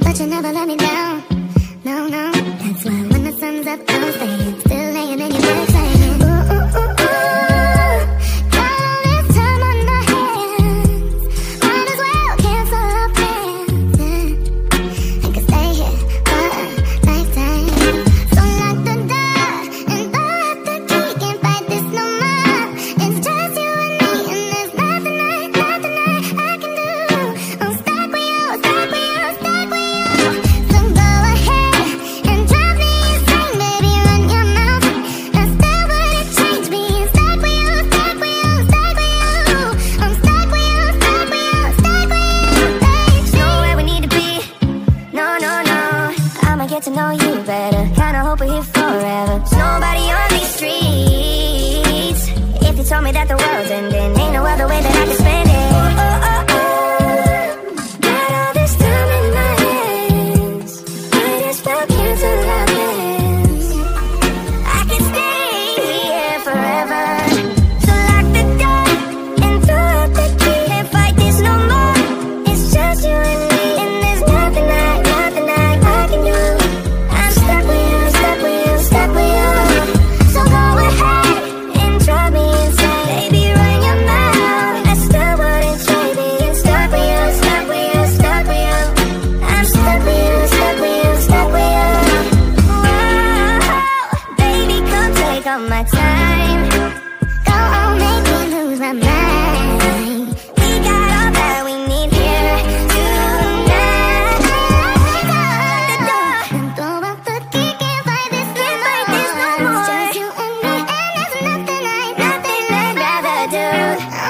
But you never let me down. Me that the world's ending Ain't no other way that dude.